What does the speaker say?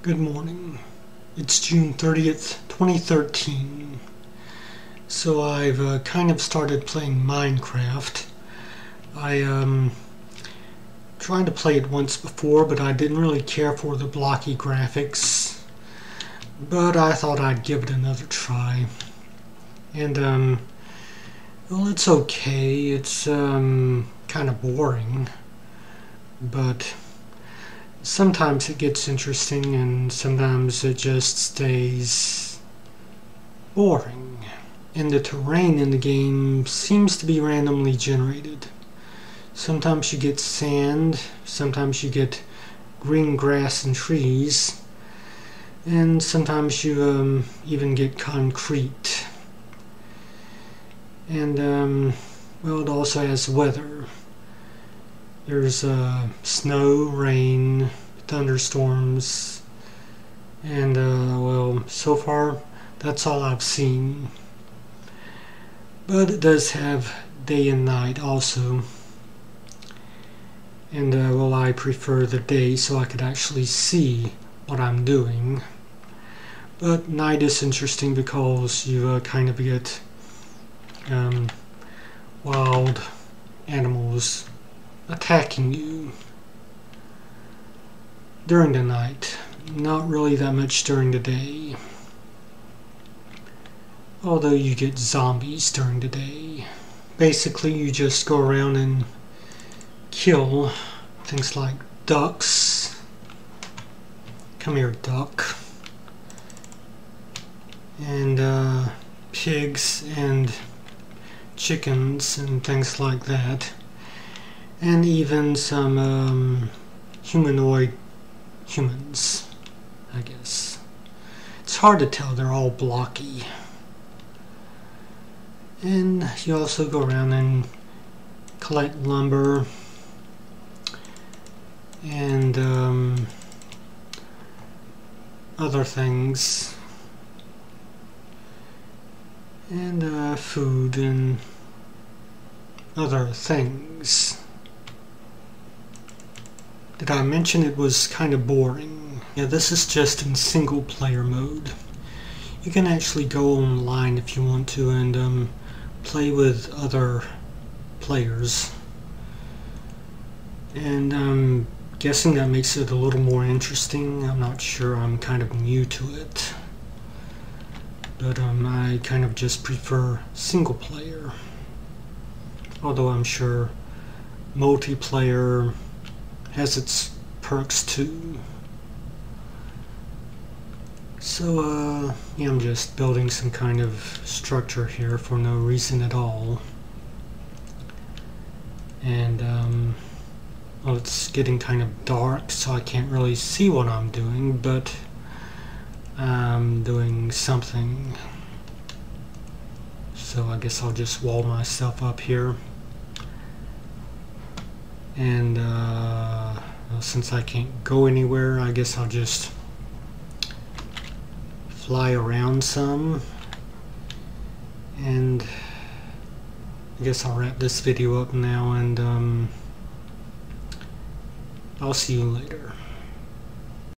Good morning. It's June 30th, 2013. So I've uh, kind of started playing Minecraft. I um tried to play it once before, but I didn't really care for the blocky graphics. But I thought I'd give it another try. And um well, it's okay. It's um kind of boring. But sometimes it gets interesting and sometimes it just stays boring. And the terrain in the game seems to be randomly generated. Sometimes you get sand, sometimes you get green grass and trees, and sometimes you um, even get concrete. And, um, well, it also has weather. There's uh, snow, rain, thunderstorms, and uh, well, so far that's all I've seen. But it does have day and night also. And uh, well, I prefer the day so I could actually see what I'm doing. But night is interesting because you uh, kind of get um, wild animals attacking you during the night. Not really that much during the day. Although you get zombies during the day. Basically, you just go around and kill things like ducks. Come here, duck. And uh, pigs and chickens and things like that and even some um, humanoid humans, I guess. It's hard to tell, they're all blocky. And you also go around and collect lumber and um, other things and uh, food and other things. Did I mention it was kind of boring? Yeah, this is just in single player mode. You can actually go online if you want to and um, play with other players. And I'm guessing that makes it a little more interesting. I'm not sure, I'm kind of new to it. But um, I kind of just prefer single player. Although I'm sure multiplayer has its perks too. So, uh, yeah, I'm just building some kind of structure here for no reason at all. And, um, well, it's getting kind of dark, so I can't really see what I'm doing, but I'm doing something. So I guess I'll just wall myself up here and uh, since I can't go anywhere I guess I'll just fly around some and I guess I'll wrap this video up now and um, I'll see you later.